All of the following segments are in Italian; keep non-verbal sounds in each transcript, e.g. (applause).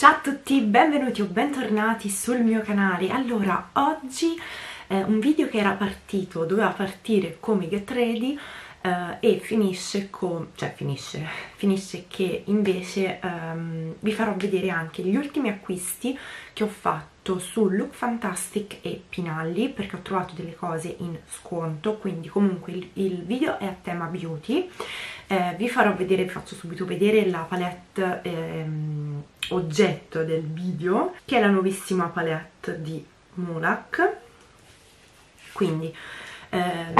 Ciao a tutti, benvenuti o bentornati sul mio canale. Allora, oggi eh, un video che era partito, doveva partire come Get Ready eh, e finisce con... cioè finisce, finisce che invece ehm, vi farò vedere anche gli ultimi acquisti che ho fatto su Look Fantastic e Pinalli perché ho trovato delle cose in sconto, quindi comunque il, il video è a tema beauty. Eh, vi farò vedere, vi faccio subito vedere la palette ehm, oggetto del video che è la nuovissima palette di Mulak quindi ehm,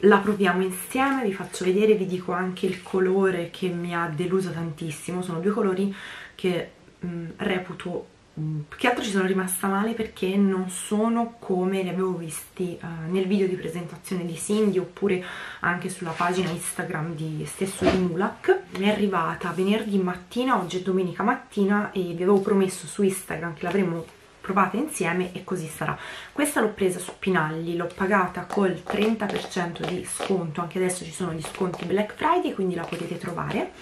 la proviamo insieme, vi faccio vedere, vi dico anche il colore che mi ha deluso tantissimo. Sono due colori che mh, mm, reputo più che altro ci sono rimasta male perché non sono come li avevo visti uh, nel video di presentazione di Cindy oppure anche sulla pagina Instagram di stesso di Mulak. Mi è arrivata venerdì mattina, oggi è domenica mattina e vi avevo promesso su Instagram che l'avremmo provata insieme e così sarà. Questa l'ho presa su Pinalli l'ho pagata col 30% di sconto anche adesso ci sono gli sconti Black Friday quindi la potete trovare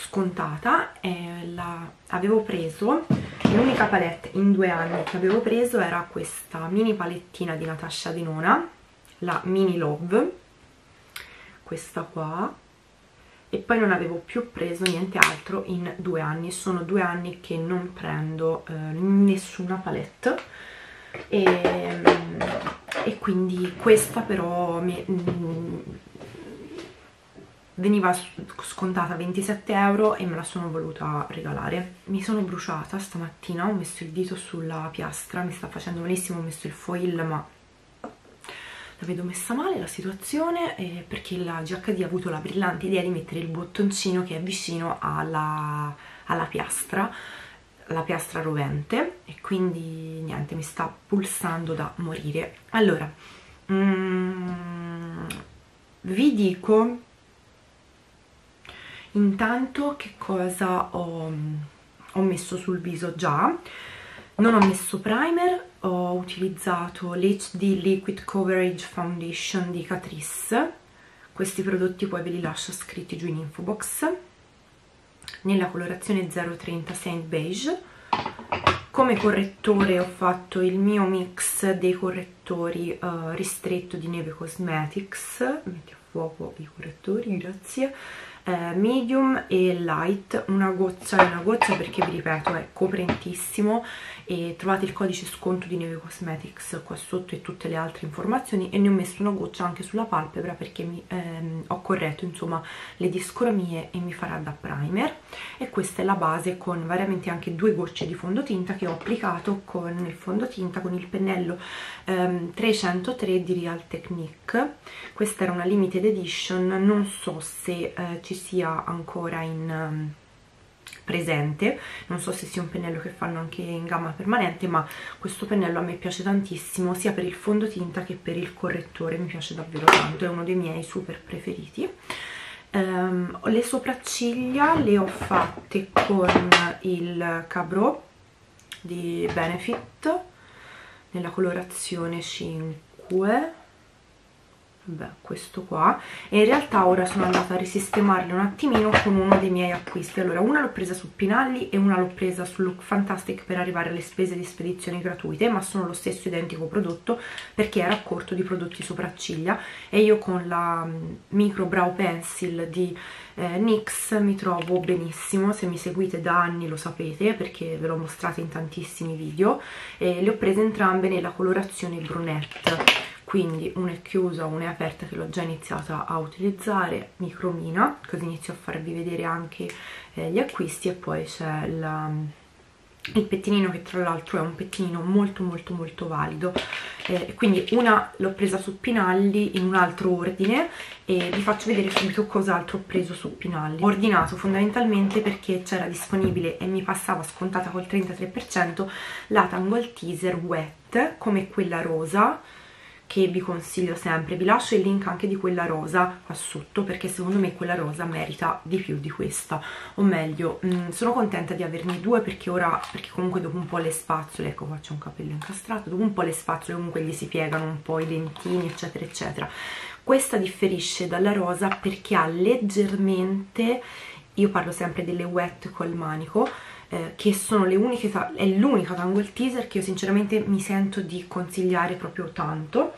scontata eh, la avevo preso l'unica palette in due anni che avevo preso era questa mini palettina di Natasha Denona la Mini Love questa qua e poi non avevo più preso niente altro in due anni sono due anni che non prendo eh, nessuna palette e, e, quindi questa però mi, veniva scontata 27 euro e me la sono voluta regalare. Mi sono bruciata stamattina ho messo il dito sulla piastra mi sta facendo malissimo ho messo il foil ma la vedo messa male la situazione eh, perché la GHD ha avuto la brillante idea di mettere il bottoncino che è vicino alla, alla piastra la piastra rovente e quindi niente mi sta pulsando da morire. Allora mm, vi dico intanto che cosa ho, ho messo sul viso già? Non ho messo primer ho utilizzato l'HD Liquid Coverage Foundation di Catrice. Questi prodotti poi ve li lascio scritti giù in info box. Nella colorazione 030 Saint Beige. Come correttore ho fatto il mio mix dei correttori uh, ristretto di Neve Cosmetics. Metti a fuoco i correttori, grazie eh, medium e light una goccia e una goccia perché vi ripeto è coprentissimo e trovate il codice sconto di Neve Cosmetics qua sotto e tutte le altre informazioni. E ne ho messo una goccia anche sulla palpebra perché mi, ehm, ho corretto insomma le discromie e mi farà da primer. E questa è la base con variamente anche due gocce di fondotinta che ho applicato con il fondotinta con il pennello ehm, 303 di Real Technique. Questa era una limited edition non so se eh, ci sia ancora in um, presente. Non so se sia un pennello che fanno anche in gamma permanente ma questo pennello a me piace tantissimo sia per il fondotinta che per il correttore mi piace davvero tanto è uno dei miei super preferiti. Um, le sopracciglia le ho fatte con il Cabro di Benefit nella colorazione 5 beh questo qua. E in realtà ora sono andata a risistemarli un attimino con uno dei miei acquisti. Allora una l'ho presa su Pinalli e una l'ho presa su Look Fantastic per arrivare alle spese di spedizione gratuite ma sono lo stesso identico prodotto perché era corto di prodotti sopracciglia. E io con la mm, micro brow pencil di eh, NYX mi trovo benissimo. Se mi seguite da anni lo sapete perché ve l'ho mostrata in tantissimi video. E le ho prese entrambe nella colorazione brunette quindi una è chiusa, una è aperta che l'ho già iniziata a utilizzare, micromina, così inizio a farvi vedere anche eh, gli acquisti e poi c'è il pettinino che tra l'altro è un pettinino molto molto molto valido. Eh, quindi una l'ho presa su Pinalli in un altro ordine e vi faccio vedere subito cos'altro ho preso su Pinalli. Ho ordinato fondamentalmente perché c'era disponibile e mi passava scontata col 33% la Tangle Teaser Wet come quella rosa che vi consiglio sempre. Vi lascio il link anche di quella rosa qua sotto perché secondo me quella rosa merita di più di questa. O meglio mh, mm, sono contenta di averne due perché ora perché comunque dopo un po' le spazzole ecco qua c'è un capello incastrato dopo un po' le spazzole comunque gli si piegano un po' i dentini eccetera eccetera. Questa differisce dalla rosa perché ha leggermente io parlo sempre delle wet col manico eh, che sono le uniche, è l'unica tangle teaser che io sinceramente mi sento di consigliare proprio tanto.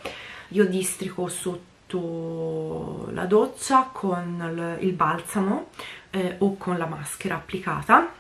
Io districo sotto la doccia con il balsamo eh, o con la maschera applicata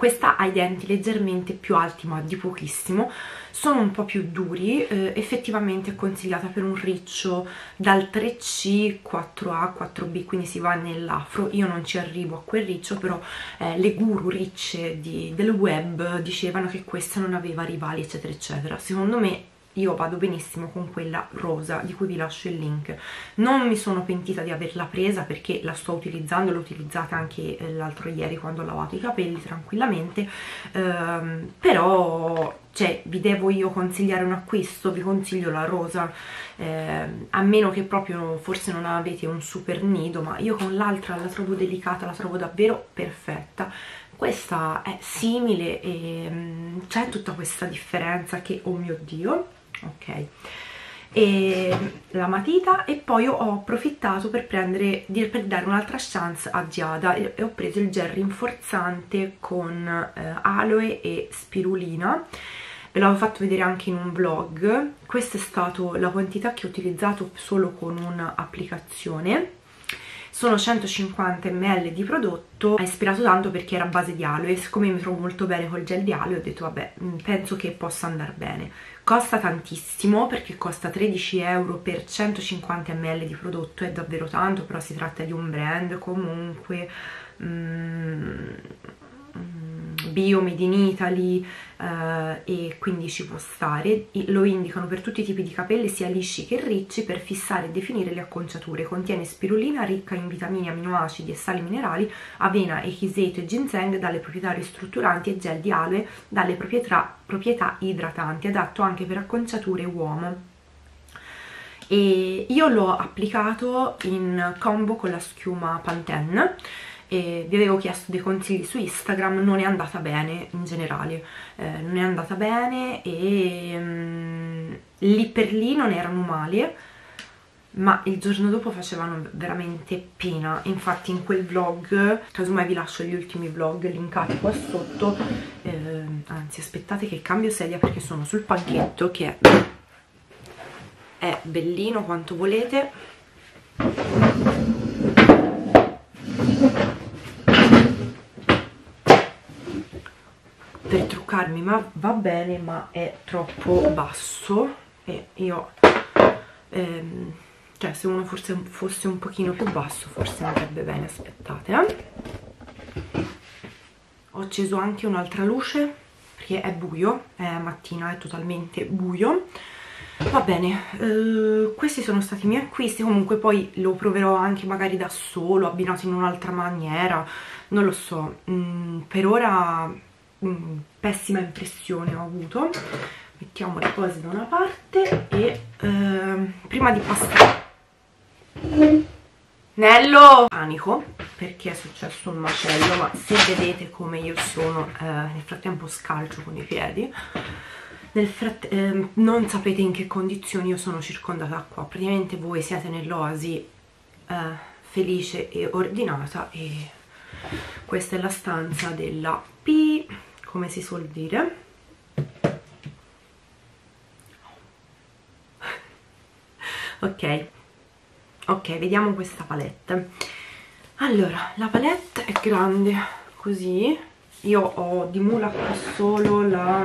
questa ha i denti leggermente più alti ma di pochissimo. Sono un po' più duri eh, effettivamente è consigliata per un riccio dal 3C 4A 4B quindi si va nell'afro. Io non ci arrivo a quel riccio però eh, le guru ricce di, del web dicevano che questa non aveva rivali eccetera eccetera. Secondo me io vado benissimo con quella rosa di cui vi lascio il link. Non mi sono pentita di averla presa perché la sto utilizzando l'ho utilizzata anche eh, l'altro ieri quando ho lavato i capelli tranquillamente. Ehm, però cioè vi devo io consigliare un acquisto? Vi consiglio la rosa? Eh, a meno che proprio forse non avete un super nido ma io con l'altra la trovo delicata la trovo davvero perfetta. Questa è simile e mm, c'è tutta questa differenza che oh mio dio ok. E la matita e poi ho approfittato per prendere per dare un'altra chance a Giada e, ho preso il gel rinforzante con eh, aloe e spirulina. Ve l'avevo fatto vedere anche in un vlog. Questa è stata la quantità che ho utilizzato solo con un'applicazione. Sono 150 ml di prodotto ha ispirato tanto perché era a base di aloe. Siccome mi trovo molto bene col gel di aloe ho detto vabbè mm, penso che possa andare bene costa tantissimo perché costa 13 euro per 150 ml di prodotto è davvero tanto però si tratta di un brand comunque mm, bio, made in Italy eh, e quindi ci può stare. Lo indicano per tutti i tipi di capelli sia lisci che ricci per fissare e definire le acconciature. Contiene spirulina ricca in vitamini, aminoacidi e sali minerali, avena, echiseto e ginseng dalle proprietà ristrutturanti e gel di aloe dalle proprietà, proprietà idratanti, adatto anche per acconciature uomo e io l'ho applicato in combo con la schiuma Pantene e vi avevo chiesto dei consigli su Instagram, non è andata bene in generale, eh, non è andata bene e um, lì per lì non erano male, ma il giorno dopo facevano veramente pena, infatti in quel vlog, casomai vi lascio gli ultimi vlog linkati qua sotto, eh, anzi aspettate che cambio sedia perché sono sul panchetto che è, è bellino quanto volete, per truccarmi ma va bene ma è troppo basso e io ehm, cioè se uno forse fosse un pochino più basso forse andrebbe bene aspettate eh. ho acceso anche un'altra luce perché è buio è mattina è totalmente buio va bene eh, questi sono stati i miei acquisti comunque poi lo proverò anche magari da solo abbinato in un'altra maniera non lo so mm, per ora mm, pessima impressione ho avuto. Mettiamo le cose da una parte e eh, prima di passare Nello! Panico perché è successo un macello ma se vedete come io sono eh, nel frattempo scalcio con i piedi eh, non sapete in che condizioni io sono circondata qua. Praticamente voi siete nell'oasi eh, felice e ordinata e questa è la stanza della P come si suol dire. Ok. Ok vediamo questa palette. Allora la palette è grande così. Io ho di Mula solo la,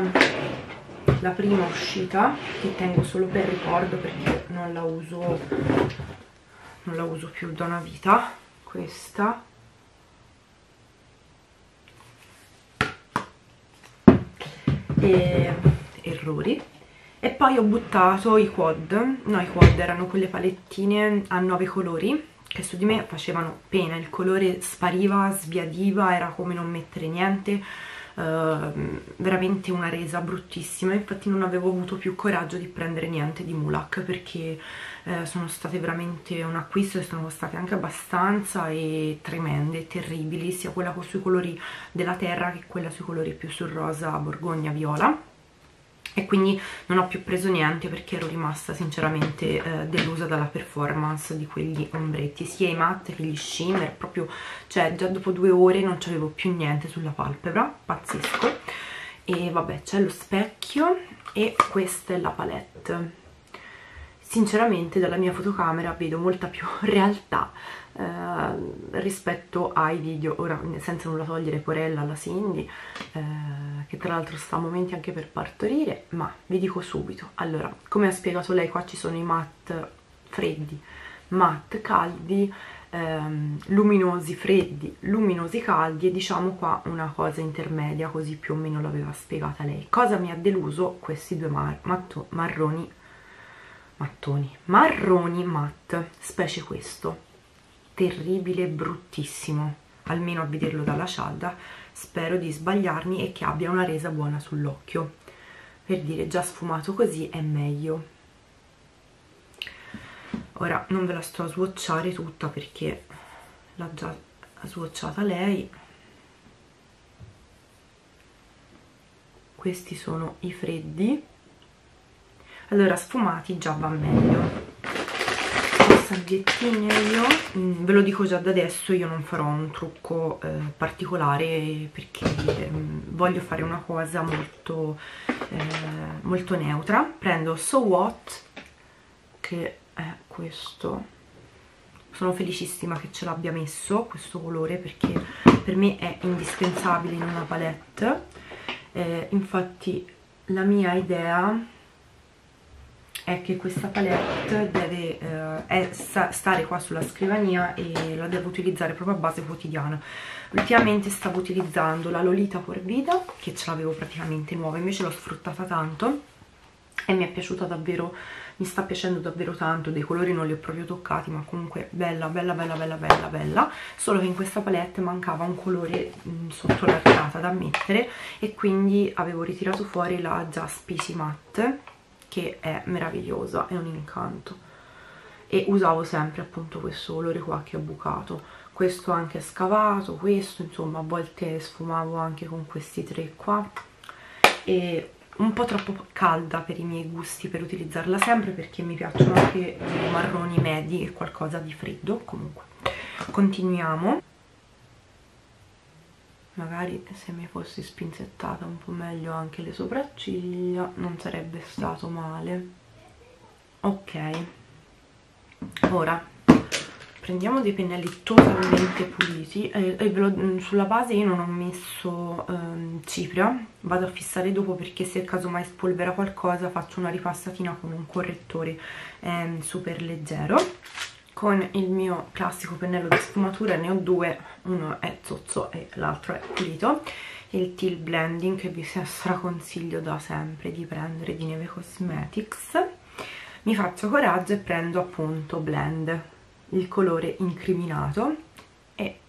la prima uscita che tengo solo per ricordo perché non la uso non la uso più da una vita questa e errori. E poi ho buttato i quad. No i quad erano quelle palettine a nove colori che su di me facevano pena. Il colore spariva, sbiadiva era come non mettere niente Uh, veramente una resa bruttissima. Infatti non avevo avuto più coraggio di prendere niente di Mulak perché uh, sono state veramente un acquisto e sono costate anche abbastanza e tremende, terribili sia quella sui colori della terra che quella sui colori più sul rosa borgogna viola e quindi non ho più preso niente perché ero rimasta sinceramente eh, delusa dalla performance di quegli ombretti sia i matte che gli shimmer proprio cioè già dopo due ore non c'avevo più niente sulla palpebra pazzesco. E vabbè c'è lo specchio e questa è la palette sinceramente dalla mia fotocamera vedo molta più (laughs) realtà eh, rispetto ai video, ora senza nulla togliere Porella alla Cindy, eh, che tra l'altro sta a momenti anche per partorire, ma vi dico subito, allora, come ha spiegato lei, qua ci sono i matte freddi, matte caldi, ehm, luminosi freddi, luminosi caldi e diciamo qua una cosa intermedia, così più o meno l'aveva spiegata lei. Cosa mi ha deluso? Questi due mar marroni mattoni marroni matte specie questo terribile, bruttissimo, almeno a vederlo dalla cialda, spero di sbagliarmi e che abbia una resa buona sull'occhio. Per dire già sfumato così è meglio. Ora non ve la sto a swatchare tutta perché l'ha già swatchata lei. Questi sono i freddi. Allora sfumati già va meglio. Salviettine io mm, ve lo dico già da adesso io non farò un trucco eh, particolare perché eh, voglio fare una cosa molto eh, molto neutra. Prendo So What che è questo. Sono felicissima che ce l'abbia messo questo colore perché per me è indispensabile in una palette. Eh, infatti la mia idea è che questa palette deve eh, stare qua sulla scrivania e la devo utilizzare proprio a base quotidiana. Ultimamente stavo utilizzando la Lolita Porvida che ce l'avevo praticamente nuova invece l'ho sfruttata tanto e mi è piaciuta davvero mi sta piacendo davvero tanto. Dei colori non li ho proprio toccati ma comunque bella bella bella bella bella bella. Solo che in questa palette mancava un colore mh, mm, sotto l'arcata da mettere e quindi avevo ritirato fuori la Just Peasy Matte che è meravigliosa, è un incanto. E usavo sempre appunto questo colore qua che ho bucato. Questo anche scavato, questo insomma a volte sfumavo anche con questi tre qua. E un po' troppo calda per i miei gusti per utilizzarla sempre perché mi piacciono anche i marroni medi e qualcosa di freddo. Comunque continuiamo magari se mi fossi spinzettata un po' meglio anche le sopracciglia non sarebbe stato male. Ok. Ora prendiamo dei pennelli totalmente puliti. E, e lo, sulla base io non ho messo ehm, cipria. Vado a fissare dopo perché se casomai spolvera qualcosa faccio una ripassatina con un correttore ehm, super leggero con il mio classico pennello di sfumatura ne ho due uno è zozzo e l'altro è pulito. Il Teal Blending che vi straconsiglio da sempre di prendere di Neve Cosmetics. Mi faccio coraggio e prendo appunto Blend il colore incriminato. E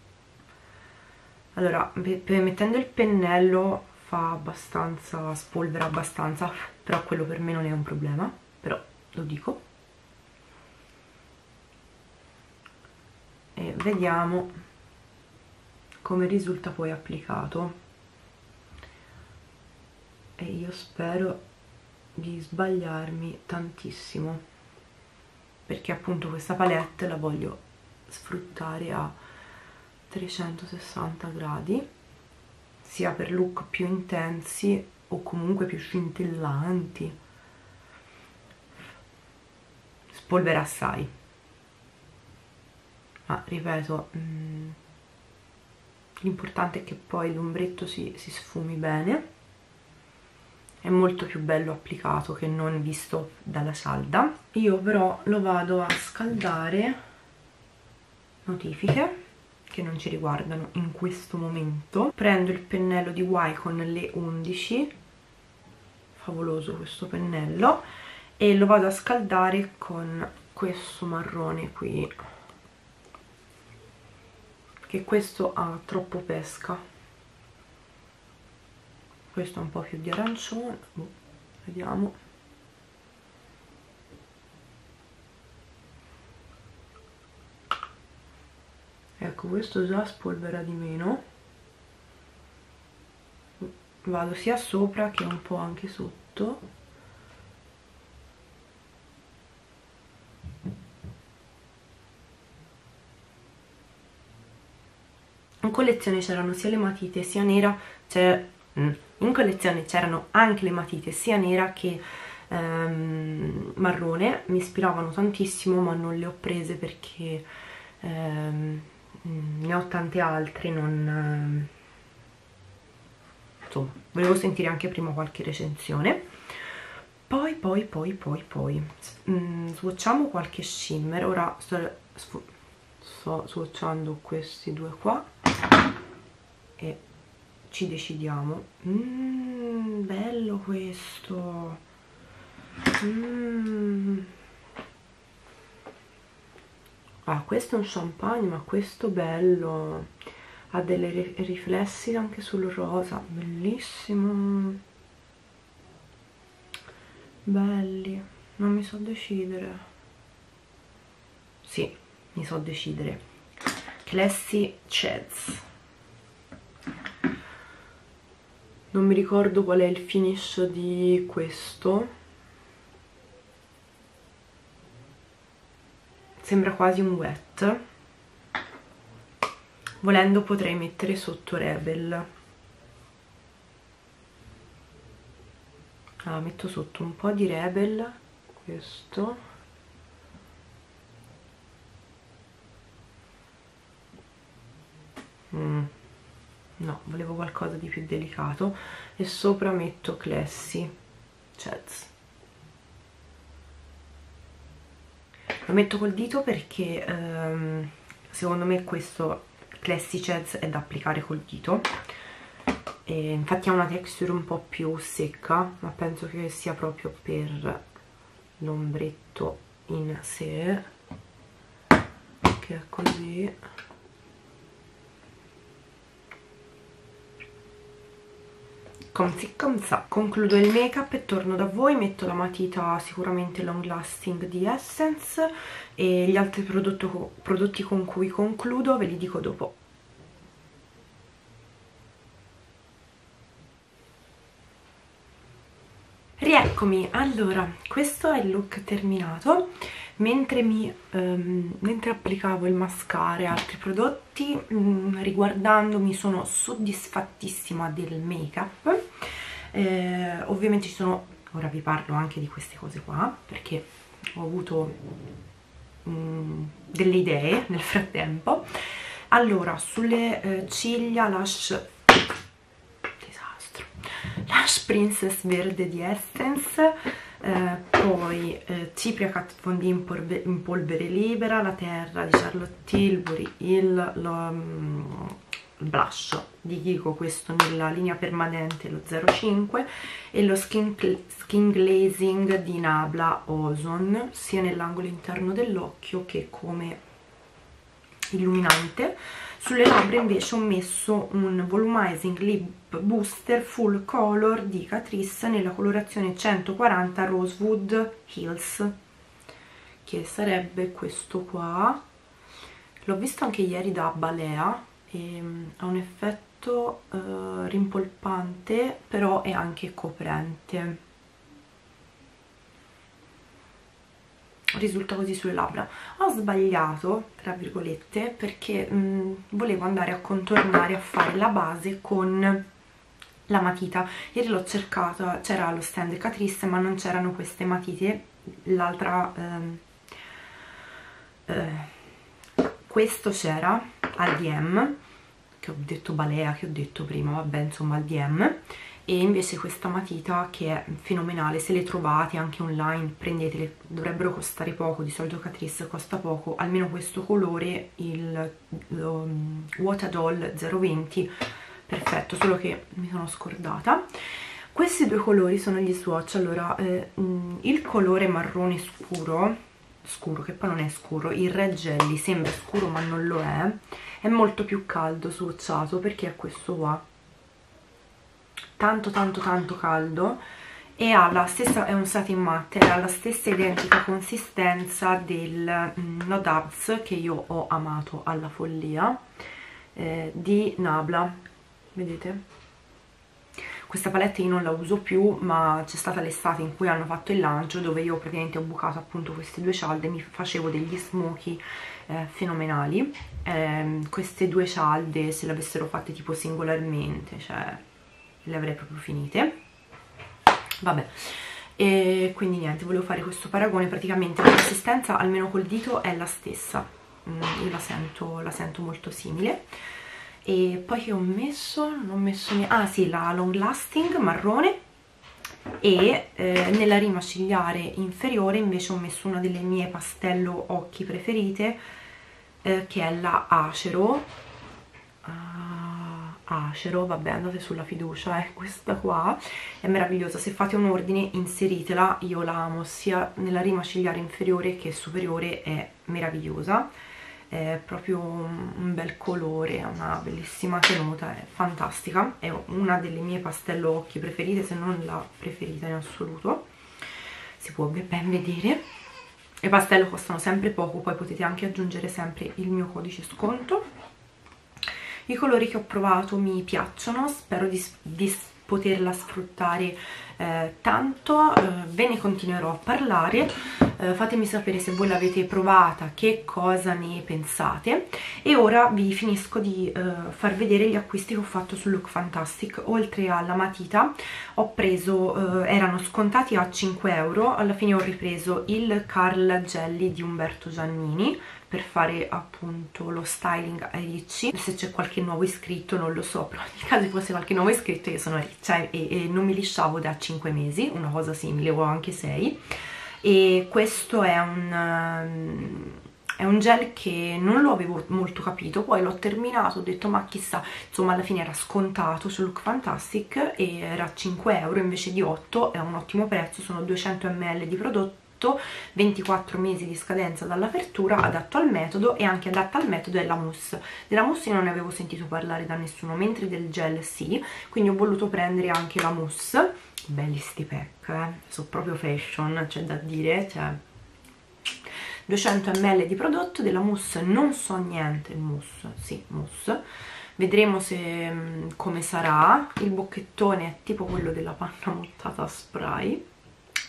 allora mettendo il pennello fa abbastanza spolvera abbastanza però quello per me non è un problema però lo dico e vediamo come risulta poi applicato. E io spero di sbagliarmi tantissimo perché appunto questa palette la voglio sfruttare a 360 gradi sia per look più intensi o comunque più scintillanti. Spolvera assai ma ripeto mm, l'importante è che poi l'ombretto si, si sfumi bene. È molto più bello applicato che non visto dalla salda. Io però lo vado a scaldare. Notifiche che non ci riguardano in questo momento. Prendo il pennello di Wycon le 11 favoloso questo pennello. E lo vado a scaldare con questo marrone qui che questo ha troppo pesca. Questo ha un po' più di arancione. Boh, vediamo. Ecco questo già spolvera di meno. Vado sia sopra che un po' anche sotto collezione c'erano sia le matite sia nera cioè, in collezione c'erano anche le matite sia nera che ehm, marrone. Mi ispiravano tantissimo ma non le ho prese perché ehm, ne ho tante altre non insomma volevo sentire anche prima qualche recensione. Poi poi poi poi poi mm, swatchiamo qualche shimmer. Ora sto, sto swatchando questi due qua e ci decidiamo. Mmm bello questo. Mm. ah questo è un champagne ma questo bello. Ha delle riflessi anche sul rosa bellissimo. Belli non mi so decidere. Sì mi so decidere. Classy Cheds non mi ricordo qual è il finish di questo. Sembra quasi un wet. Volendo potrei mettere sotto Rebel. Allora metto sotto un po' di Rebel questo. Mm no, volevo qualcosa di più delicato. E sopra metto Classy Chats. Lo metto col dito perché ehm, secondo me questo Classy Chats è da applicare col dito. E infatti ha una texture un po' più secca ma penso che sia proprio per l'ombretto in sé che è così Comzi comza. Concludo il make up e torno da voi, metto la matita sicuramente long lasting di Essence e gli altri prodotto, prodotti con cui concludo ve li dico dopo. Rieccomi, allora questo è il look terminato. Mentre, mi, um, mentre applicavo il mascara e altri prodotti um, riguardandomi sono soddisfattissima del make up eh, ovviamente ci sono ora vi parlo anche di queste cose qua perché ho avuto um, delle idee nel frattempo. Allora sulle eh, ciglia lash lash princess verde di Essence eh, poi eh, Cipria Cat Fondì in, in, polvere libera, la terra di Charlotte Tilbury, il, lo, il blush di Kiko, questo nella linea permanente, lo 05 e lo skin, skin glazing di Nabla Ozone, sia nell'angolo interno dell'occhio che come illuminante sulle labbra invece ho messo un volumizing lip booster full color di Catrice nella colorazione 140 Rosewood Hills che sarebbe questo qua. L'ho visto anche ieri da Balea e mm, ha un effetto uh, rimpolpante però è anche coprente risulta così sulle labbra. Ho sbagliato tra virgolette perché mh, mm, volevo andare a contornare a fare la base con la matita. Ieri l'ho cercata c'era lo stand Catrice ma non c'erano queste matite. L'altra ehm, eh, questo c'era al DM che ho detto balea che ho detto prima vabbè insomma al DM e invece questa matita che è fenomenale, se le trovate anche online prendetele, dovrebbero costare poco, di solito Catrice costa poco, almeno questo colore, il um, Waterdoll 020, perfetto, solo che mi sono scordata. Questi due colori sono gli swatch, allora eh, mm, il colore marrone scuro, scuro che poi non è scuro, il Red Jelly sembra scuro ma non lo è, è molto più caldo swatchato perché è questo qua tanto tanto tanto caldo e ha la stessa, è un satin matte, ha la stessa identica consistenza del mm, No Dubs che io ho amato alla follia eh, di Nabla, vedete? questa palette io non la uso più ma c'è stata l'estate in cui hanno fatto il lancio dove io praticamente ho bucato appunto queste due cialde mi facevo degli smoky eh, fenomenali eh, queste due cialde se le avessero fatte tipo singolarmente cioè le avrei proprio finite. Vabbè. E quindi niente volevo fare questo paragone. Praticamente la consistenza almeno col dito è la stessa. Mm, io la sento, la sento molto simile. E poi che ho messo? Non ho messo niente. Ah sì la long lasting marrone. E eh, nella rima cigliare inferiore invece ho messo una delle mie pastello occhi preferite eh, che è la acero acero vabbè andate sulla fiducia eh, questa qua è meravigliosa se fate un ordine inseritela io la amo sia nella rima cigliare inferiore che superiore è meravigliosa è proprio un bel colore, ha una bellissima tenuta, è fantastica, è una delle mie pastello occhi preferite, se non la preferita in assoluto, si può ben vedere. Le pastello costano sempre poco, poi potete anche aggiungere sempre il mio codice sconto. I colori che ho provato mi piacciono, spero di, di poterla sfruttare eh, tanto, eh, ve ne continuerò a parlare, eh, fatemi sapere se voi l'avete provata, che cosa ne pensate. E ora vi finisco di eh, far vedere gli acquisti che ho fatto su Look Fantastic, oltre alla matita ho preso, eh, erano scontati a 5 euro, alla fine ho ripreso il Carl Jelly di Umberto Giannini, per fare appunto lo styling ai ricci. Se c'è qualche nuovo iscritto non lo so però nel caso fosse qualche nuovo iscritto io sono riccia e, e non mi lisciavo da 5 mesi una cosa simile o anche 6 e questo è un um, è un gel che non lo avevo molto capito, poi l'ho terminato, ho detto ma chissà, insomma alla fine era scontato su Look Fantastic era 5 euro invece di 8, è un ottimo prezzo, sono 200 ml di prodotto 24 mesi di scadenza dall'apertura, adatto al metodo e anche adatta al metodo è la mousse. Della mousse io non ne avevo sentito parlare da nessuno, mentre del gel sì, quindi ho voluto prendere anche la mousse. Belli sti pack, eh? sono proprio fashion, c'è da dire, cioè 200 ml di prodotto, della mousse non so niente, mousse, sì, mousse. Vedremo se, mm, come sarà, il bocchettone è tipo quello della panna montata spray,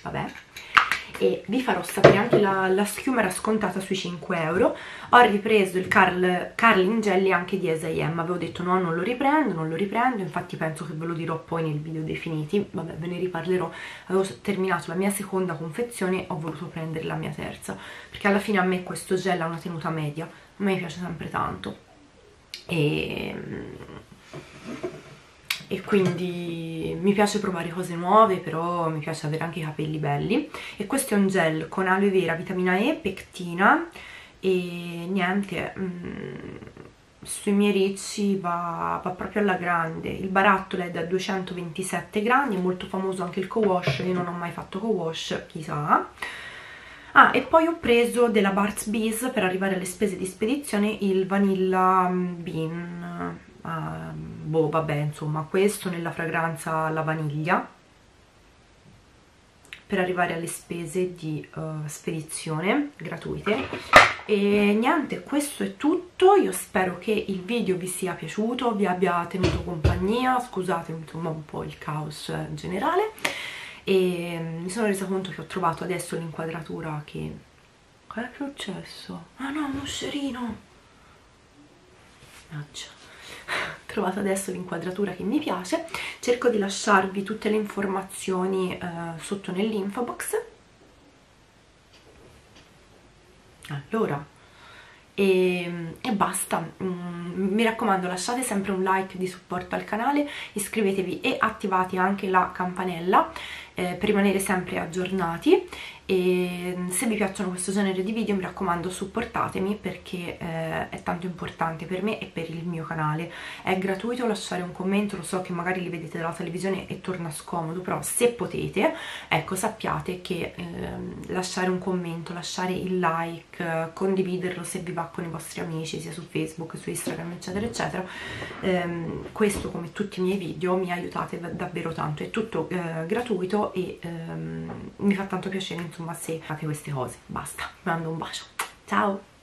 vabbè, e vi farò sapere anche la, la schiuma era scontata sui 5 euro. Ho ripreso il Carl, Carling Jelly anche di S.I.M avevo detto no non lo riprendo, non lo riprendo. Infatti penso che ve lo dirò poi nel video definiti. Vabbè ve ne riparlerò. Avevo terminato la mia seconda confezione ho voluto prendere la mia terza perché alla fine a me questo gel ha una tenuta media. A me piace sempre tanto. E e quindi mi piace provare cose nuove però mi piace avere anche i capelli belli. E questo è un gel con aloe vera, vitamina E, pectina. E niente mm, sui miei ricci va, va, proprio alla grande. Il barattolo è da 227 gradi è molto famoso anche il co-wash io non ho mai fatto co-wash chissà. Ah, e poi ho preso della Bart's Bees per arrivare alle spese di spedizione il Vanilla Bean uh, boh vabbè insomma questo nella fragranza alla vaniglia per arrivare alle spese di uh, spedizione gratuite. E niente questo è tutto. Io spero che il video vi sia piaciuto vi abbia tenuto compagnia scusate insomma un po' il caos generale. E mm, mi sono resa conto che ho trovato adesso l'inquadratura che cosa è successo? ah no un uscerino Mannaggia (laughs) trovato adesso l'inquadratura che mi piace. Cerco di lasciarvi tutte le informazioni eh, sotto nell'info box. Allora. E, e basta. Mm, mi raccomando lasciate sempre un like di supporto al canale iscrivetevi e attivate anche la campanella eh, per rimanere sempre aggiornati e mm, se vi piacciono questo genere di video mi raccomando supportatemi perché eh, è tanto importante per me e per il mio canale. È gratuito lasciare un commento lo so che magari li vedete dalla televisione e torna scomodo però se potete ecco sappiate che eh, lasciare un commento lasciare il like condividerlo se vi va con i vostri amici sia su facebook su instagram eccetera eccetera ehm, questo come tutti i miei video mi aiutate davvero tanto. È tutto eh, gratuito e ehm, mi fa tanto piacere insomma se fate queste cose basta, vi mando un bacio. Ciao